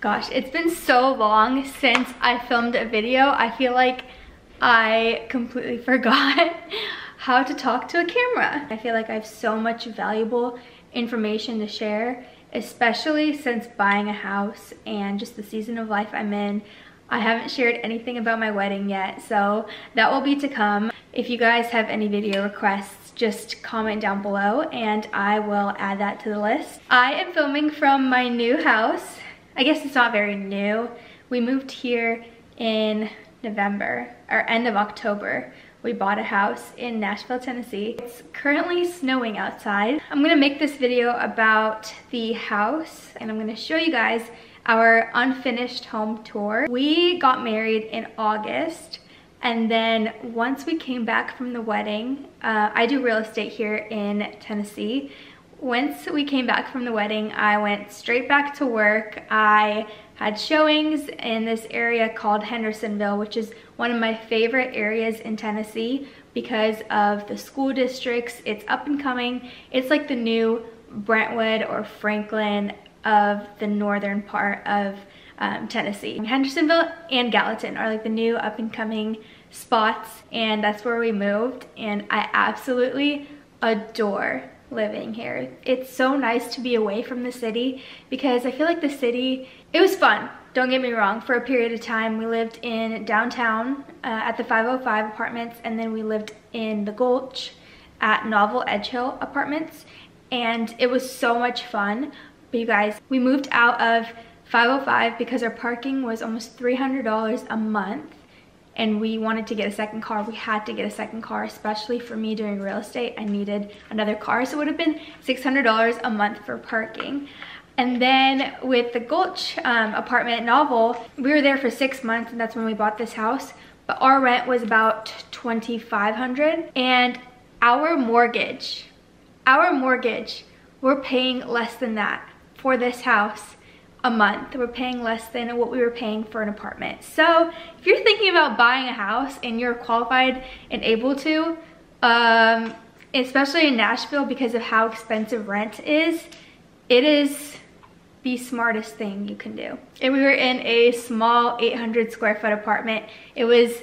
Gosh, it's been so long since I filmed a video. I feel like I completely forgot how to talk to a camera. I feel like I have so much valuable information to share, especially since buying a house and just the season of life I'm in. I haven't shared anything about my wedding yet, so that will be to come. If you guys have any video requests, just comment down below and I will add that to the list. I am filming from my new house. I guess it's not very new. We moved here in November, or end of October. We bought a house in Nashville, Tennessee. It's currently snowing outside. I'm gonna make this video about the house and I'm gonna show you guys our unfinished home tour. We got married in August and then once we came back from the wedding, uh, I do real estate here in Tennessee. Once we came back from the wedding, I went straight back to work. I had showings in this area called Hendersonville, which is one of my favorite areas in Tennessee because of the school districts. It's up and coming. It's like the new Brentwood or Franklin of the northern part of um, Tennessee. Hendersonville and Gallatin are like the new up and coming spots and that's where we moved and I absolutely adore living here. It's so nice to be away from the city because I feel like the city, it was fun. Don't get me wrong, for a period of time we lived in downtown uh, at the 505 apartments and then we lived in the Gulch at Novel Edge Hill apartments and it was so much fun. But you guys, we moved out of 505 because our parking was almost $300 a month and we wanted to get a second car. We had to get a second car, especially for me doing real estate. I needed another car, so it would have been $600 a month for parking. And then with the Gulch um, apartment Novel, we were there for six months and that's when we bought this house. But our rent was about 2500 and our mortgage, our mortgage, we're paying less than that for this house a month. We're paying less than what we were paying for an apartment. So if you're thinking about buying a house and you're qualified and able to, um, especially in Nashville because of how expensive rent is, it is the smartest thing you can do. And we were in a small 800 square foot apartment. It was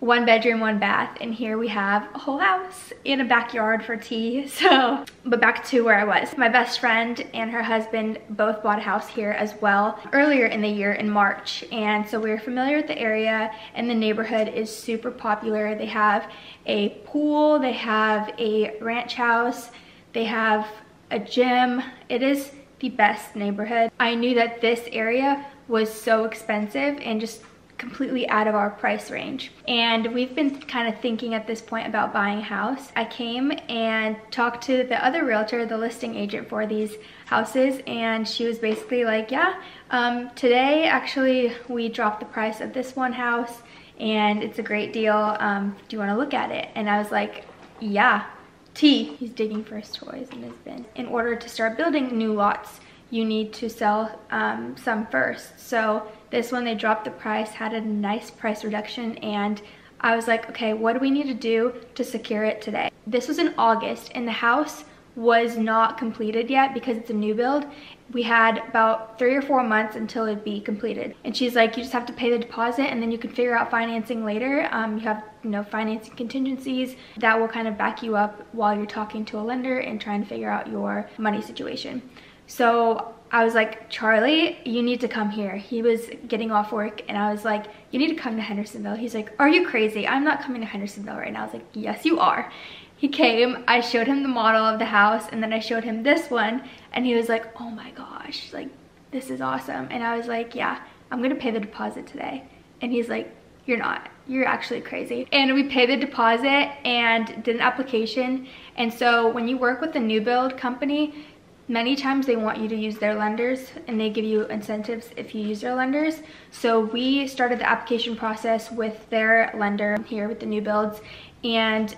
one bedroom, one bath, and here we have a whole house in a backyard for T. So, but back to where I was. My best friend and her husband both bought a house here as well earlier in the year in March. And so we are familiar with the area and the neighborhood is super popular. They have a pool, they have a ranch house, they have a gym. It is the best neighborhood. I knew that this area was so expensive and just completely out of our price range. And we've been kind of thinking at this point about buying a house. I came and talked to the other realtor, the listing agent for these houses, and she was basically like, yeah, um, today actually we dropped the price of this one house and it's a great deal. Um, do you wanna look at it? And I was like, yeah, T, he's digging for his toys in his bin. In order to start building new lots, you need to sell um, some first. So this one, they dropped the price, had a nice price reduction, and I was like, okay, what do we need to do to secure it today? This was in August, and the house was not completed yet because it's a new build. We had about three or four months until it'd be completed. And she's like, you just have to pay the deposit and then you can figure out financing later. Um, you have you know, financing contingencies that will kind of back you up while you're talking to a lender and trying to figure out your money situation. So I was like, Charlie, you need to come here. He was getting off work and I was like, you need to come to Hendersonville. He's like, are you crazy? I'm not coming to Hendersonville right now. I was like, yes, you are. He came, I showed him the model of the house and then I showed him this one and he was like, oh my gosh, like this is awesome. And I was like, yeah, I'm gonna pay the deposit today. And he's like, you're not, you're actually crazy. And we paid the deposit and did an application. And so when you work with a new build company, Many times they want you to use their lenders and they give you incentives if you use their lenders. So we started the application process with their lender here with the new builds and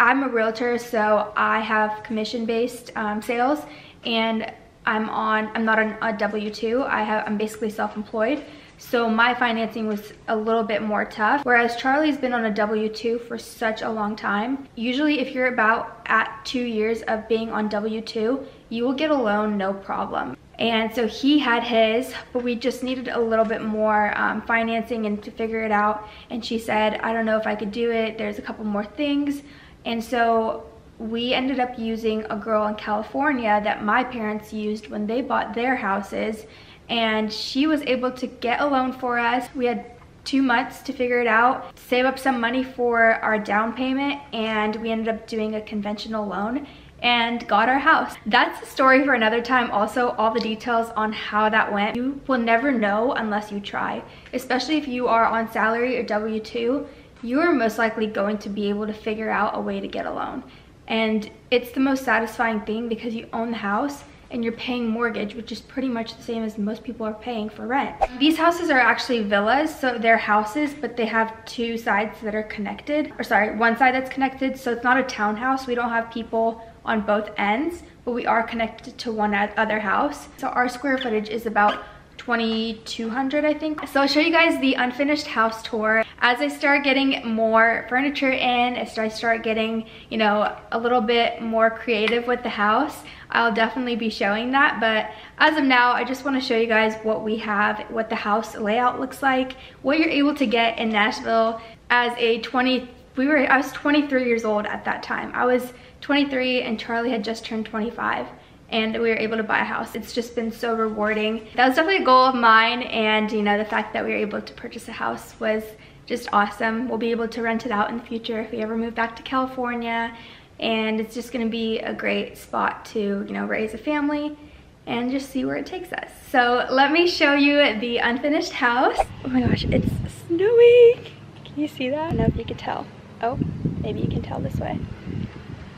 I'm a realtor so I have commission-based um, sales and I'm on, I'm not on a W-2, I have, I'm basically self-employed. So my financing was a little bit more tough. Whereas Charlie's been on a W-2 for such a long time. Usually if you're about at two years of being on W-2, you will get a loan no problem. And so he had his, but we just needed a little bit more um, financing and to figure it out. And she said, I don't know if I could do it. There's a couple more things. And so we ended up using a girl in California that my parents used when they bought their houses. And she was able to get a loan for us. We had two months to figure it out, save up some money for our down payment, and we ended up doing a conventional loan and got our house. That's a story for another time. Also, all the details on how that went. You will never know unless you try, especially if you are on salary or W-2, you are most likely going to be able to figure out a way to get a loan. And it's the most satisfying thing because you own the house and you're paying mortgage, which is pretty much the same as most people are paying for rent. These houses are actually villas, so they're houses, but they have two sides that are connected, or sorry, one side that's connected, so it's not a townhouse. We don't have people on both ends, but we are connected to one other house. So our square footage is about 2200 I think. So I'll show you guys the unfinished house tour. As I start getting more furniture in, as I start getting, you know, a little bit more creative with the house, I'll definitely be showing that. But as of now, I just want to show you guys what we have, what the house layout looks like, what you're able to get in Nashville as a 20, we were, I was 23 years old at that time. I was 23 and Charlie had just turned 25 and we were able to buy a house. It's just been so rewarding. That was definitely a goal of mine and you know the fact that we were able to purchase a house was just awesome. We'll be able to rent it out in the future if we ever move back to California and it's just gonna be a great spot to you know raise a family and just see where it takes us. So let me show you the unfinished house. Oh my gosh, it's snowing. Can you see that? I don't know if you can tell. Oh, maybe you can tell this way.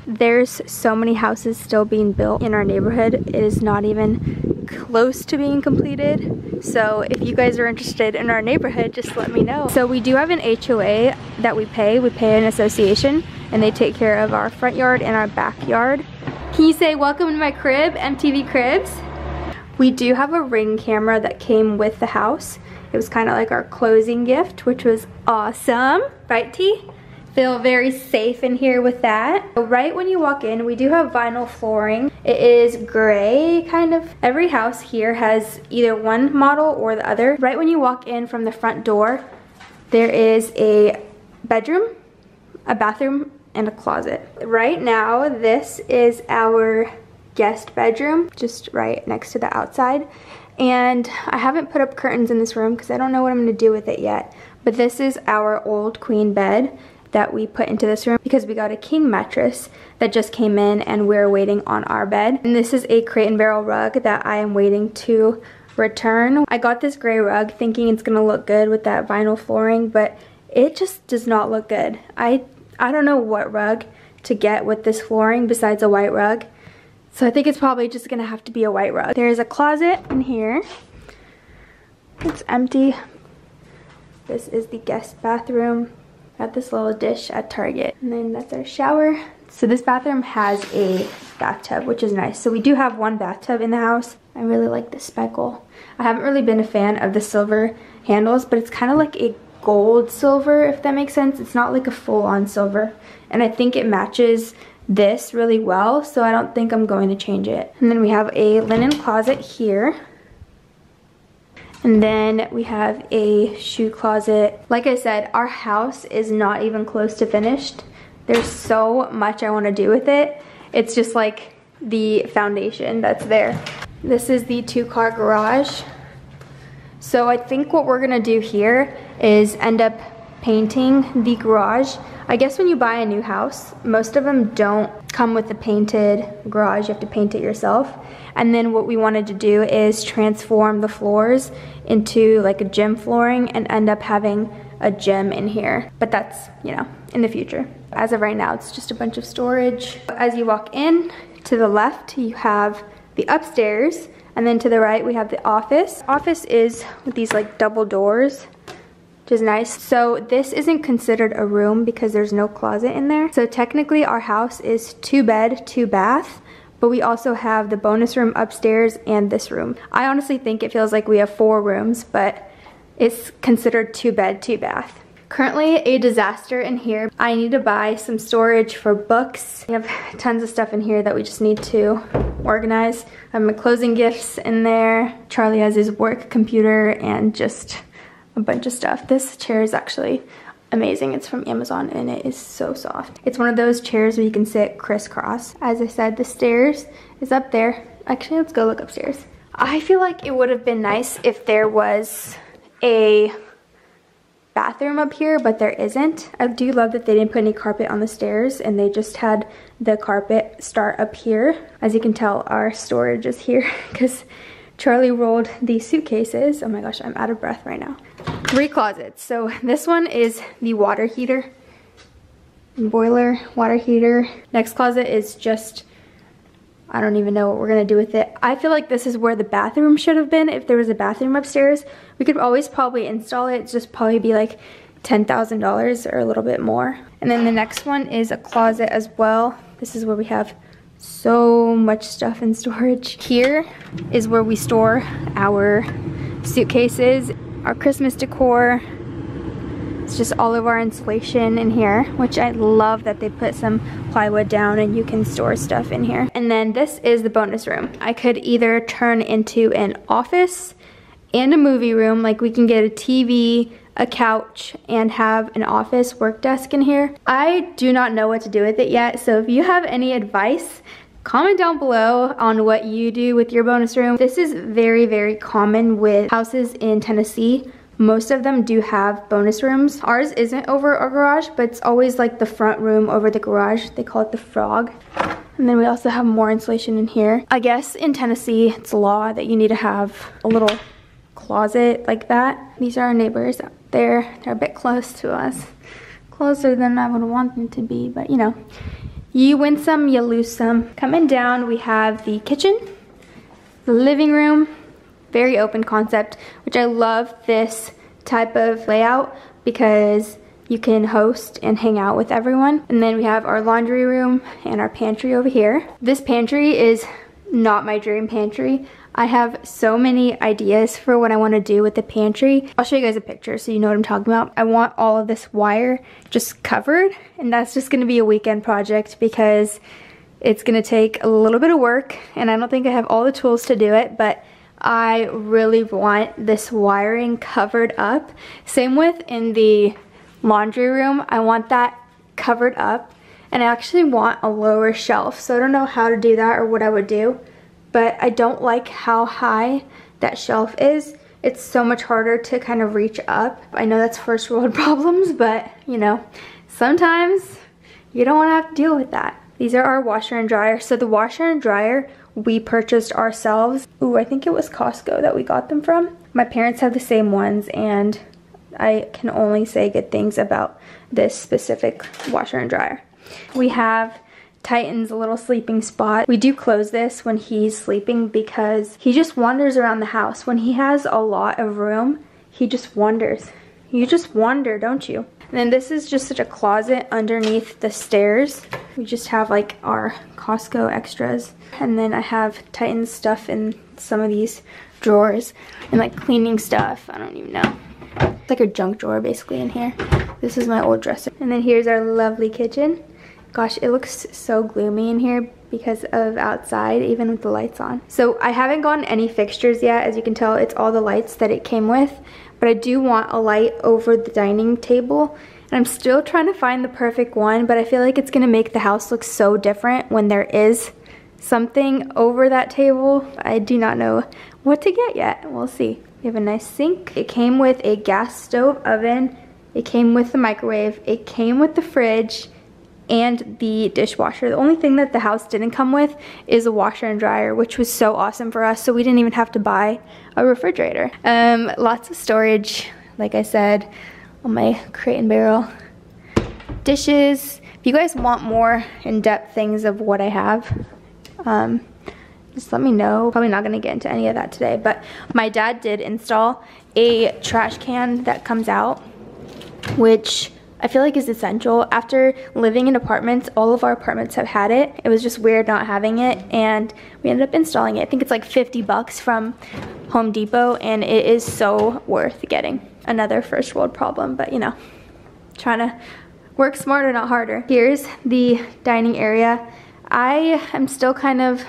There's so many houses still being built in our neighborhood. It is not even close to being completed. So if you guys are interested in our neighborhood, just let me know. So we do have an HOA that we pay. We pay an association and they take care of our front yard and our backyard. Can you say welcome to my crib, MTV Cribs? We do have a ring camera that came with the house. It was kind of like our closing gift, which was awesome. Right, T? Feel very safe in here with that. Right when you walk in, we do have vinyl flooring. It is gray, kind of. Every house here has either one model or the other. Right when you walk in from the front door, there is a bedroom, a bathroom, and a closet. Right now, this is our guest bedroom, just right next to the outside. And I haven't put up curtains in this room because I don't know what I'm gonna do with it yet. But this is our old queen bed that we put into this room because we got a king mattress that just came in and we're waiting on our bed. And this is a crate and barrel rug that I am waiting to return. I got this gray rug thinking it's gonna look good with that vinyl flooring, but it just does not look good. I, I don't know what rug to get with this flooring besides a white rug. So I think it's probably just gonna have to be a white rug. There's a closet in here. It's empty. This is the guest bathroom. Got this little dish at Target. And then that's our shower. So this bathroom has a bathtub, which is nice. So we do have one bathtub in the house. I really like the speckle. I haven't really been a fan of the silver handles, but it's kind of like a gold silver, if that makes sense. It's not like a full-on silver. And I think it matches this really well, so I don't think I'm going to change it. And then we have a linen closet here. And then we have a shoe closet. Like I said, our house is not even close to finished. There's so much I wanna do with it. It's just like the foundation that's there. This is the two car garage. So I think what we're gonna do here is end up painting the garage. I guess when you buy a new house, most of them don't come with a painted garage. You have to paint it yourself. And then what we wanted to do is transform the floors into like a gym flooring and end up having a gym in here. But that's, you know, in the future. As of right now, it's just a bunch of storage. As you walk in, to the left, you have the upstairs, and then to the right, we have the office. Office is with these like double doors, which is nice. So this isn't considered a room because there's no closet in there. So technically our house is two bed, two bath, but we also have the bonus room upstairs and this room. I honestly think it feels like we have four rooms, but it's considered two bed, two bath. Currently a disaster in here. I need to buy some storage for books. We have tons of stuff in here that we just need to organize. I have my closing gifts in there. Charlie has his work computer and just a bunch of stuff. This chair is actually amazing. It's from Amazon and it is so soft. It's one of those chairs where you can sit crisscross. As I said, the stairs is up there. Actually, let's go look upstairs. I feel like it would have been nice if there was a bathroom up here, but there isn't. I do love that they didn't put any carpet on the stairs and they just had the carpet start up here. As you can tell, our storage is here because Charlie rolled these suitcases. Oh my gosh, I'm out of breath right now. Three closets. So this one is the water heater, boiler, water heater. Next closet is just, I don't even know what we're gonna do with it. I feel like this is where the bathroom should have been. If there was a bathroom upstairs, we could always probably install it. Just probably be like $10,000 or a little bit more. And then the next one is a closet as well. This is where we have so much stuff in storage. Here is where we store our suitcases, our Christmas decor. It's just all of our insulation in here, which I love that they put some plywood down and you can store stuff in here. And then this is the bonus room. I could either turn into an office and a movie room, like we can get a TV, a couch and have an office work desk in here. I do not know what to do with it yet, so if you have any advice, comment down below on what you do with your bonus room. This is very, very common with houses in Tennessee. Most of them do have bonus rooms. Ours isn't over our garage, but it's always like the front room over the garage. They call it the frog. And then we also have more insulation in here. I guess in Tennessee, it's law that you need to have a little closet like that. These are our neighbors there. They're a bit close to us. Closer than I would want them to be, but you know. You win some, you lose some. Coming down, we have the kitchen, the living room, very open concept, which I love this type of layout because you can host and hang out with everyone. And then we have our laundry room and our pantry over here. This pantry is not my dream pantry. I have so many ideas for what I want to do with the pantry. I'll show you guys a picture so you know what I'm talking about. I want all of this wire just covered and that's just going to be a weekend project because it's going to take a little bit of work and I don't think I have all the tools to do it but I really want this wiring covered up. Same with in the laundry room. I want that covered up and I actually want a lower shelf so I don't know how to do that or what I would do but I don't like how high that shelf is. It's so much harder to kind of reach up. I know that's first world problems, but you know, sometimes you don't want to have to deal with that. These are our washer and dryer. So the washer and dryer we purchased ourselves. Ooh, I think it was Costco that we got them from. My parents have the same ones and I can only say good things about this specific washer and dryer. We have Titan's little sleeping spot. We do close this when he's sleeping because he just wanders around the house. When he has a lot of room, he just wanders. You just wander, don't you? And then this is just such a closet underneath the stairs. We just have like our Costco extras. And then I have Titan's stuff in some of these drawers and like cleaning stuff. I don't even know. It's like a junk drawer basically in here. This is my old dresser. And then here's our lovely kitchen. Gosh, it looks so gloomy in here because of outside, even with the lights on. So I haven't gotten any fixtures yet. As you can tell, it's all the lights that it came with. But I do want a light over the dining table. And I'm still trying to find the perfect one, but I feel like it's gonna make the house look so different when there is something over that table. I do not know what to get yet. We'll see. We have a nice sink. It came with a gas stove oven. It came with the microwave. It came with the fridge and the dishwasher. The only thing that the house didn't come with is a washer and dryer, which was so awesome for us, so we didn't even have to buy a refrigerator. Um, lots of storage, like I said, on my crate and barrel. Dishes. If you guys want more in-depth things of what I have, um, just let me know. Probably not gonna get into any of that today, but my dad did install a trash can that comes out, which I feel like is essential. After living in apartments, all of our apartments have had it. It was just weird not having it and we ended up installing it. I think it's like 50 bucks from Home Depot and it is so worth getting. Another first world problem, but you know, trying to work smarter, not harder. Here's the dining area. I am still kind of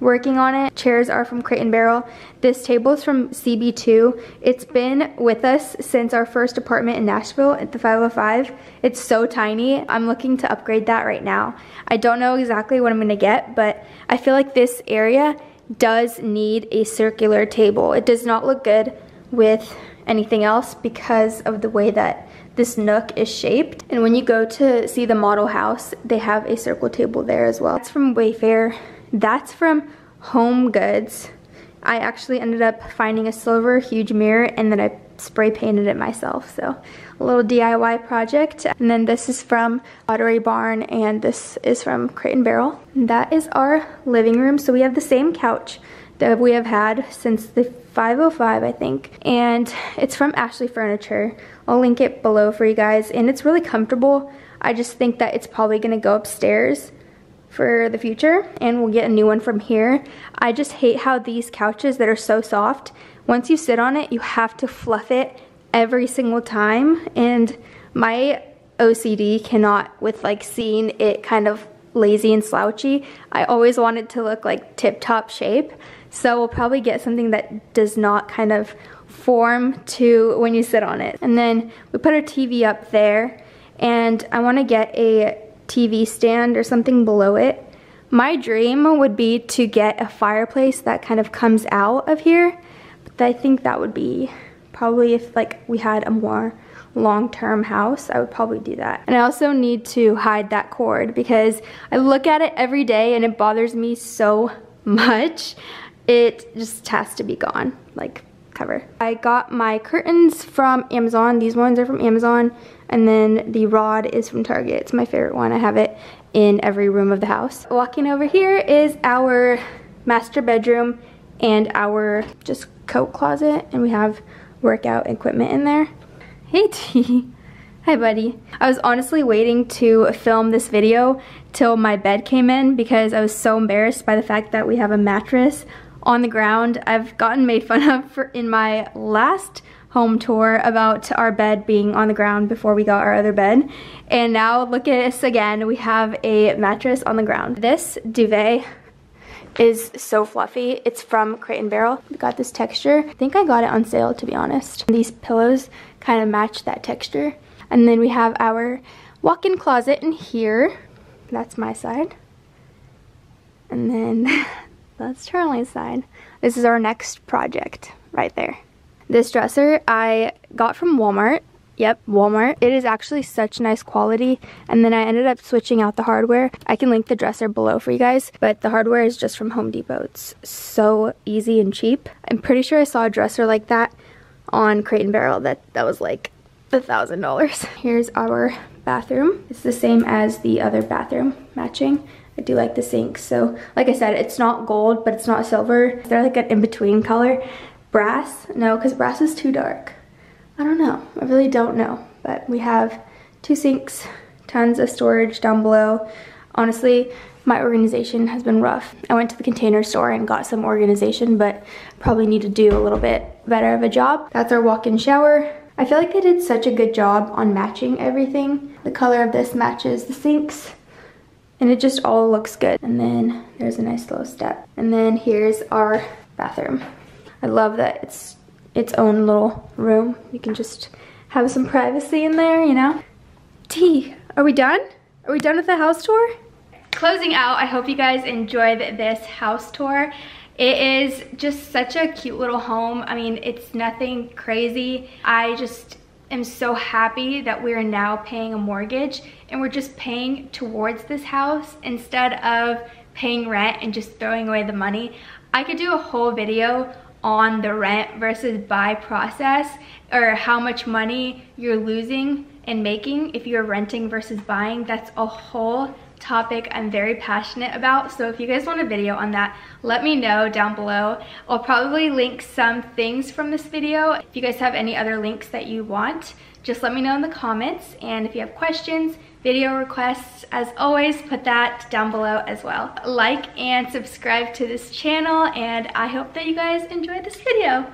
working on it. Chairs are from Crate and Barrel. This table is from CB2. It's been with us since our first apartment in Nashville at the 505. It's so tiny. I'm looking to upgrade that right now. I don't know exactly what I'm gonna get, but I feel like this area does need a circular table. It does not look good with anything else because of the way that this nook is shaped. And when you go to see the model house, they have a circle table there as well. It's from Wayfair. That's from Home Goods. I actually ended up finding a silver huge mirror and then I spray painted it myself. So a little DIY project. And then this is from Pottery Barn and this is from Crate and Barrel. And that is our living room. So we have the same couch that we have had since the 505 I think and it's from Ashley Furniture I'll link it below for you guys and it's really comfortable I just think that it's probably gonna go upstairs for the future and we'll get a new one from here. I just hate how these couches that are so soft, once you sit on it, you have to fluff it every single time and my OCD cannot with like seeing it kind of lazy and slouchy. I always want it to look like tip-top shape. So we'll probably get something that does not kind of form to when you sit on it. And then we put our TV up there and I want to get a TV stand or something below it. My dream would be to get a fireplace that kind of comes out of here, but I think that would be probably if like we had a more long-term house, I would probably do that. And I also need to hide that cord because I look at it every day and it bothers me so much. It just has to be gone, like cover. I got my curtains from Amazon. These ones are from Amazon. And then the rod is from Target. It's my favorite one. I have it in every room of the house. Walking over here is our master bedroom and our just coat closet. And we have workout equipment in there. Hey T. Hi buddy. I was honestly waiting to film this video till my bed came in because I was so embarrassed by the fact that we have a mattress on the ground. I've gotten made fun of for in my last home tour about our bed being on the ground before we got our other bed. And now look at us again, we have a mattress on the ground. This duvet is so fluffy. It's from Crate and Barrel. We got this texture. I think I got it on sale to be honest. These pillows kind of match that texture. And then we have our walk-in closet in here. That's my side. And then that's Charlie's side. This is our next project right there. This dresser I got from Walmart. Yep, Walmart. It is actually such nice quality and then I ended up switching out the hardware. I can link the dresser below for you guys, but the hardware is just from Home Depot. It's so easy and cheap. I'm pretty sure I saw a dresser like that on Crate and Barrel that, that was like a thousand dollars. Here's our bathroom. It's the same as the other bathroom matching. I do like the sink. So like I said, it's not gold, but it's not silver. They're like an in-between color. Brass? No, because brass is too dark. I don't know. I really don't know. But we have two sinks, tons of storage down below. Honestly, my organization has been rough. I went to the container store and got some organization, but probably need to do a little bit better of a job. That's our walk-in shower. I feel like they did such a good job on matching everything. The color of this matches the sinks and it just all looks good. And then there's a nice little step. And then here's our bathroom. I love that it's its own little room. You can just have some privacy in there, you know? T, are we done? Are we done with the house tour? Closing out, I hope you guys enjoyed this house tour. It is just such a cute little home. I mean, it's nothing crazy. I just am so happy that we're now paying a mortgage and we're just paying towards this house instead of paying rent and just throwing away the money. I could do a whole video on the rent versus buy process or how much money you're losing and making if you're renting versus buying. That's a whole topic I'm very passionate about. So if you guys want a video on that, let me know down below. I'll probably link some things from this video. If you guys have any other links that you want, just let me know in the comments. And if you have questions, video requests, as always, put that down below as well. Like and subscribe to this channel, and I hope that you guys enjoyed this video.